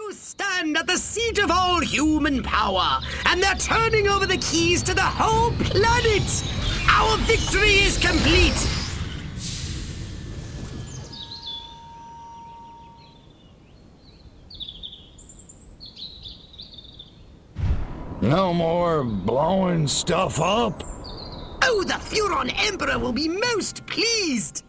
You stand at the seat of all human power, and they're turning over the keys to the whole planet! Our victory is complete! No more blowing stuff up? Oh, the Furon Emperor will be most pleased!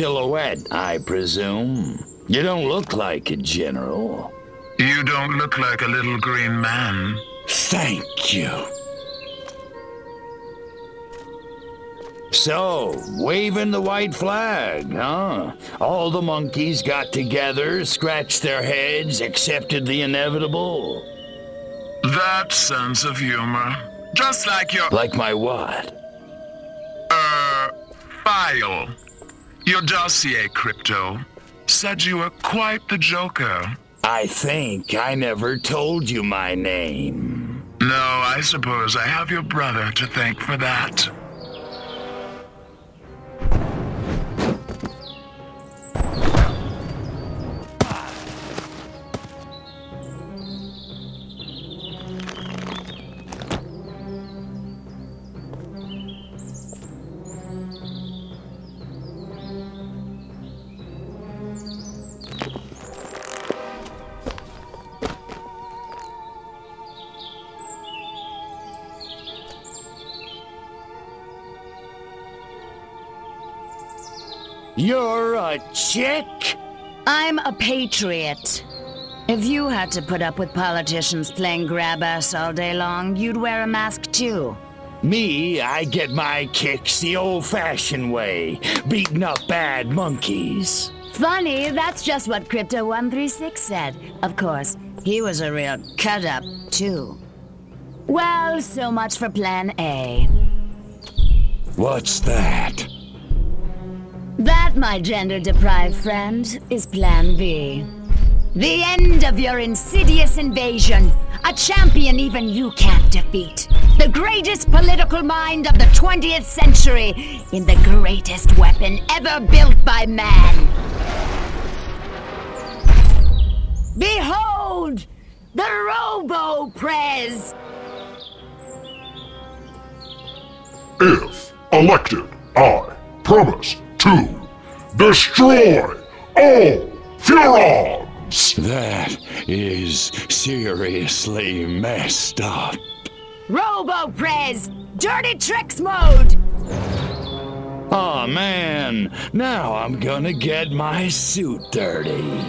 Silhouette, I presume. You don't look like a general. You don't look like a little green man. Thank you. So, waving the white flag, huh? All the monkeys got together, scratched their heads, accepted the inevitable. That sense of humor. Just like your, Like my what? uh, file. Your dossier, Crypto, said you were quite the joker. I think I never told you my name. No, I suppose I have your brother to thank for that. You're a chick? I'm a patriot. If you had to put up with politicians playing grab ass all day long, you'd wear a mask too. Me, I get my kicks the old fashioned way, beating up bad monkeys. Funny, that's just what Crypto 136 said. Of course, he was a real cut up, too. Well, so much for Plan A. What's that? That, my gender deprived friend, is Plan B. The end of your insidious invasion. A champion even you can't defeat. The greatest political mind of the 20th century in the greatest weapon ever built by man. Behold! The Robo-Prez! If elected, I promise to destroy all Furons! That is seriously messed up. Robo-Prez! Dirty Tricks mode! Oh man, now I'm gonna get my suit dirty.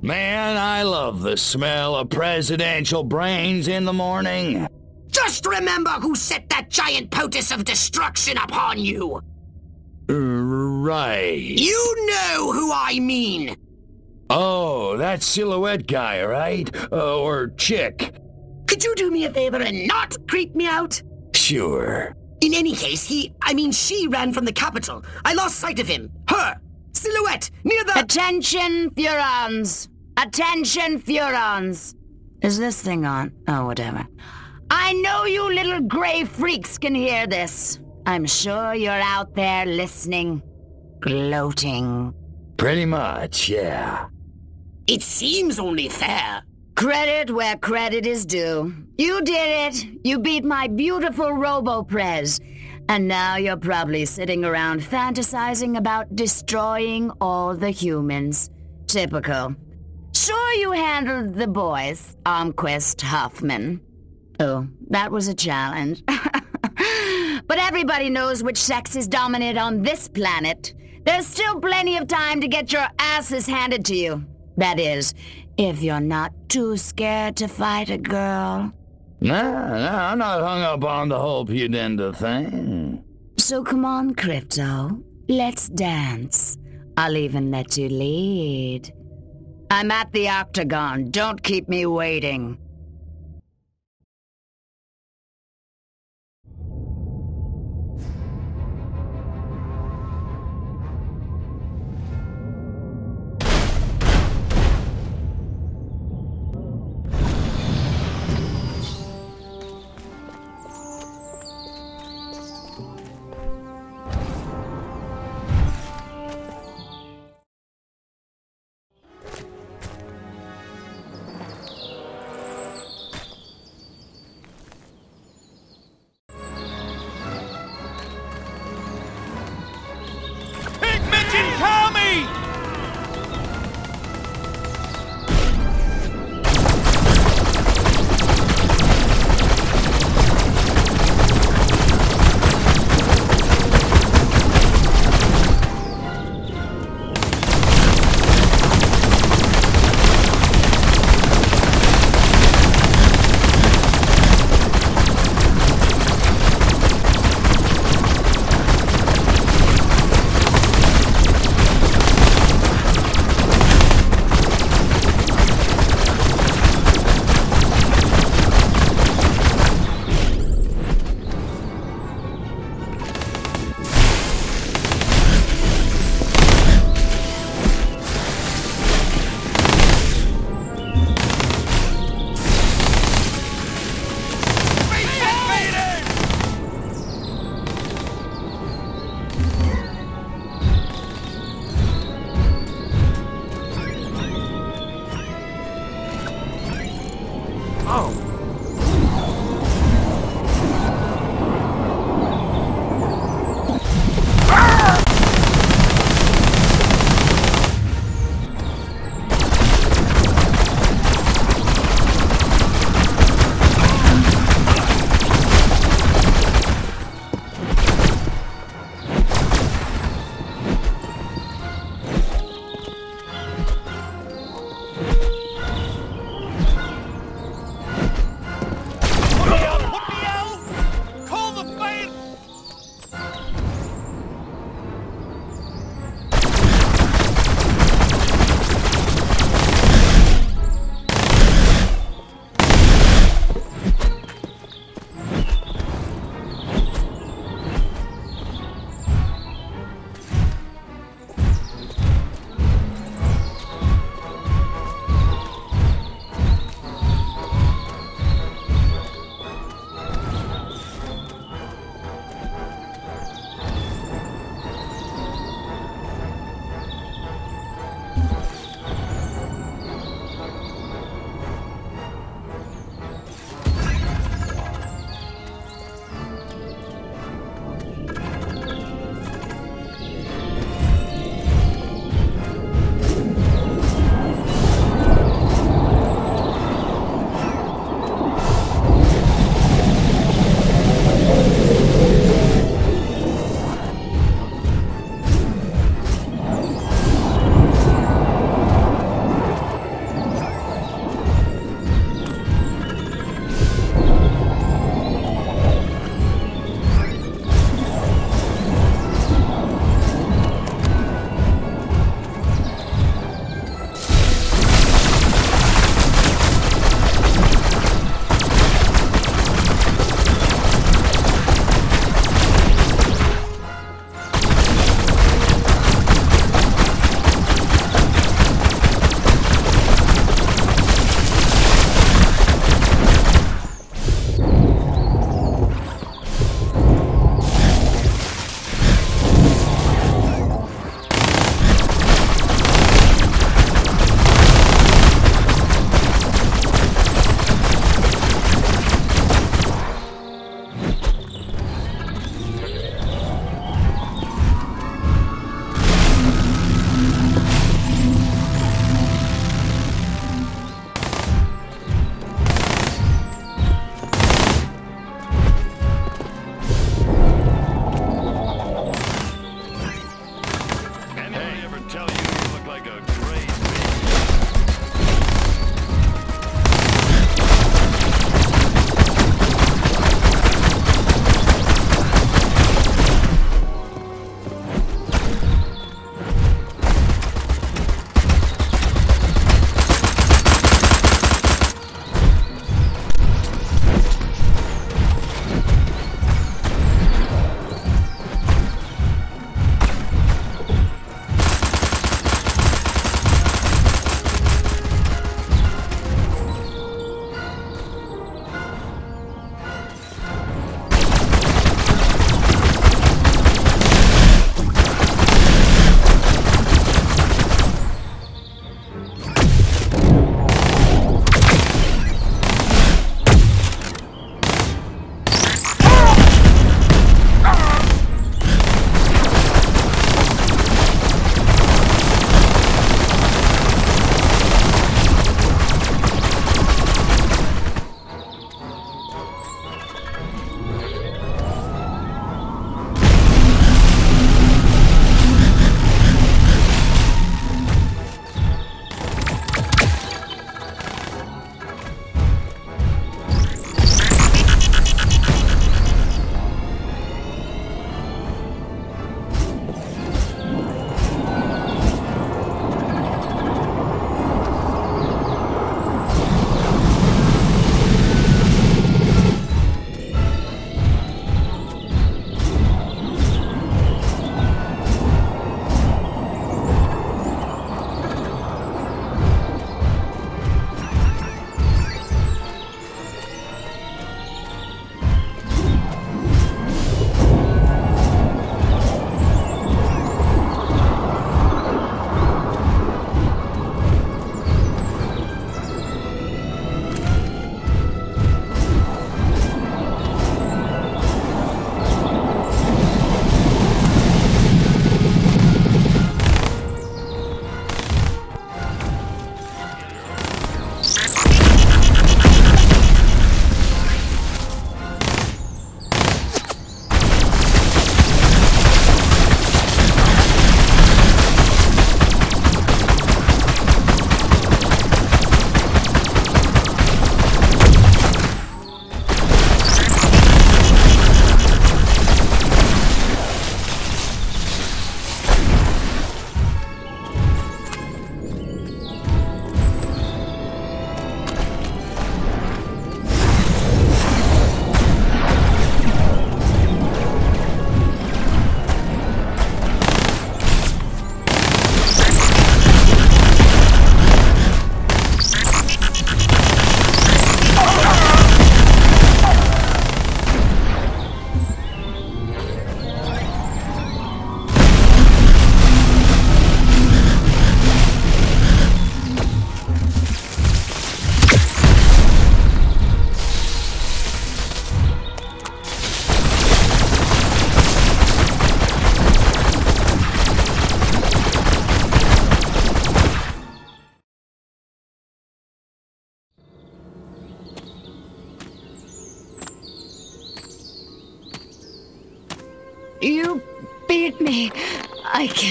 Man, I love the smell of presidential brains in the morning. Just remember who set that giant potus of destruction upon you! Right. You know who I mean! Oh, that silhouette guy, right? Uh, or chick. Could you do me a favor and not creep me out? Sure. In any case, he, I mean, she ran from the capital. I lost sight of him. Her! Silhouette! Near the. Attention, Furons! Attention, Furons! Is this thing on? Oh, whatever. I know you little gray freaks can hear this. I'm sure you're out there listening, gloating. Pretty much, yeah. It seems only fair. Credit where credit is due. You did it. You beat my beautiful Robo-Prez. And now you're probably sitting around fantasizing about destroying all the humans. Typical. Sure you handled the boys, Armquist Huffman. Oh, that was a challenge. but everybody knows which sex is dominant on this planet. There's still plenty of time to get your asses handed to you. That is, If you're not too scared to fight a girl. Nah, nah, I'm not hung up on the whole Pudenda thing. So come on, Crypto. Let's dance. I'll even let you lead. I'm at the Octagon. Don't keep me waiting.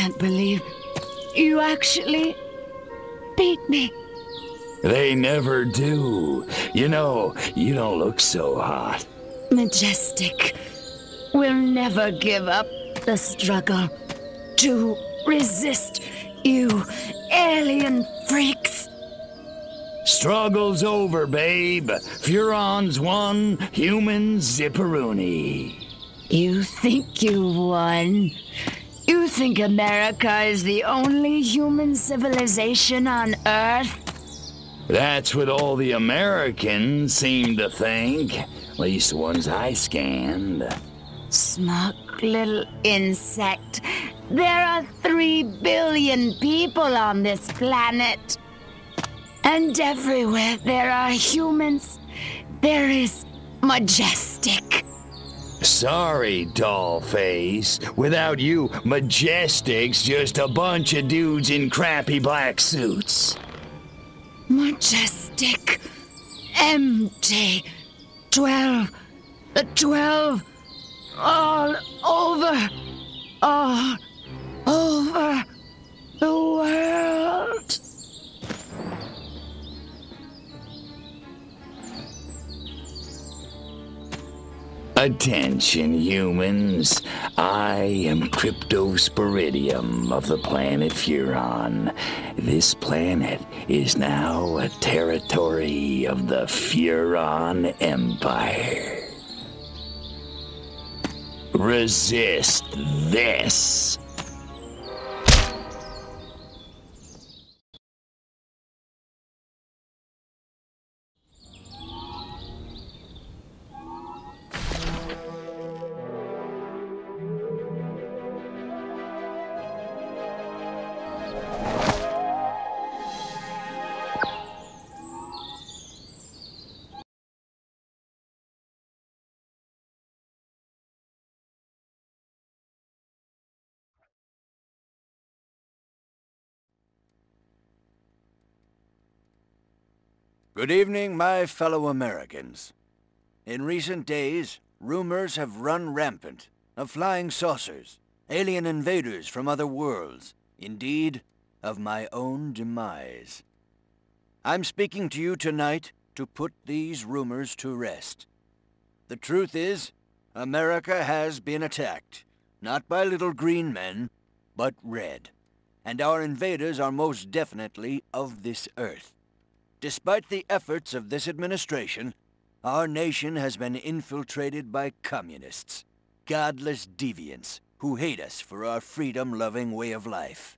Can't believe you actually beat me. They never do. You know, you don't look so hot. Majestic We'll never give up the struggle to resist you alien freaks. Struggle's over, babe. Furon's won, humans zipperoonie. You think you won? You think America is the only human civilization on Earth? That's what all the Americans seem to think. At least the ones I scanned. Smug little insect. There are three billion people on this planet. And everywhere there are humans, there is majestic. Sorry, dollface. Without you, Majestic's just a bunch of dudes in crappy black suits. Majestic. Twelve. The twelve. All over. All Attention, humans. I am Cryptosporidium of the planet Furon. This planet is now a territory of the Furon Empire. Resist this. Good evening, my fellow Americans. In recent days, rumors have run rampant of flying saucers, alien invaders from other worlds, indeed, of my own demise. I'm speaking to you tonight to put these rumors to rest. The truth is, America has been attacked, not by little green men, but red. And our invaders are most definitely of this earth. Despite the efforts of this administration, our nation has been infiltrated by communists, godless deviants who hate us for our freedom-loving way of life.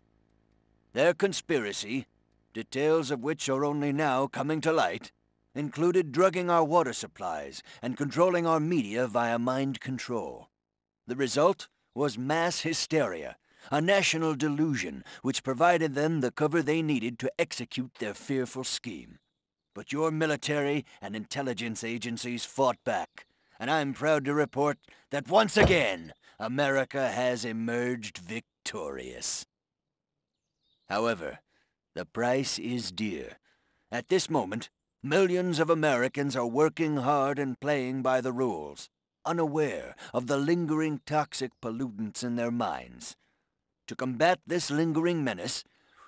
Their conspiracy, details of which are only now coming to light, included drugging our water supplies and controlling our media via mind control. The result was mass hysteria, a national delusion which provided them the cover they needed to execute their fearful scheme. But your military and intelligence agencies fought back, and I'm proud to report that once again, America has emerged victorious. However, the price is dear. At this moment, millions of Americans are working hard and playing by the rules, unaware of the lingering toxic pollutants in their minds. To combat this lingering menace,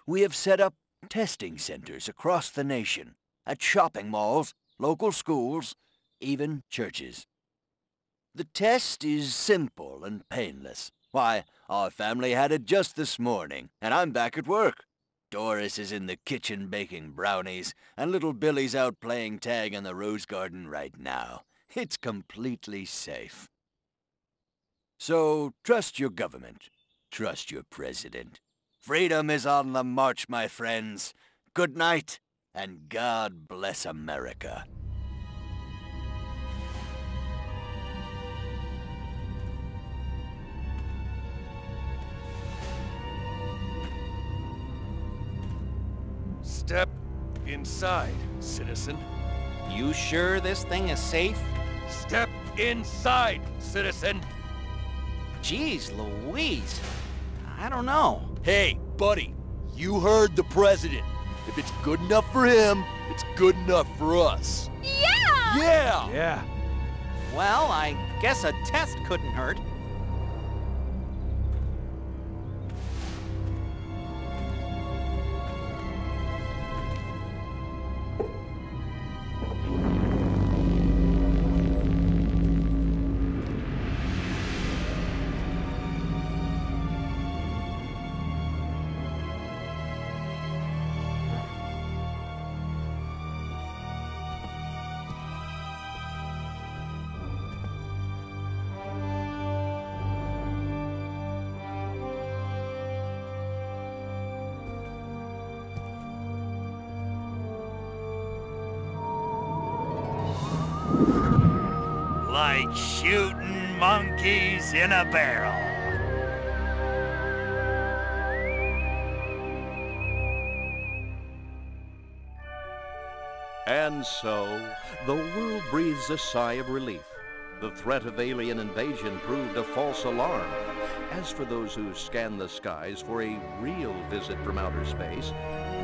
we have set up testing centers across the nation, at shopping malls, local schools, even churches. The test is simple and painless. Why, our family had it just this morning, and I'm back at work. Doris is in the kitchen baking brownies, and little Billy's out playing tag in the rose garden right now. It's completely safe. So, trust your government. Trust your president. Freedom is on the march, my friends. Good night, and God bless America. Step inside, citizen. You sure this thing is safe? Step inside, citizen. Jeez Louise. I don't know. Hey, buddy, you heard the president. If it's good enough for him, it's good enough for us. Yeah! Yeah! Yeah. Well, I guess a test couldn't hurt. Like shooting monkeys in a barrel. And so, the world breathes a sigh of relief. The threat of alien invasion proved a false alarm. As for those who scan the skies for a real visit from outer space,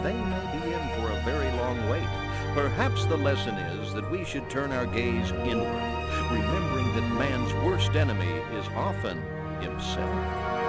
they may be in for a very long wait. Perhaps the lesson is that we should turn our gaze inward, remembering that man's worst enemy is often himself.